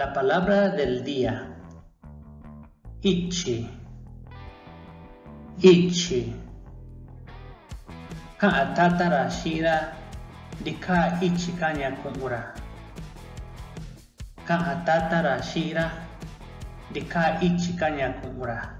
La palabra del día. Ichi. Ichi. Ka atatara shira dika ichi kanya kumura. Ka atatara shira dika ichi kanya kumura.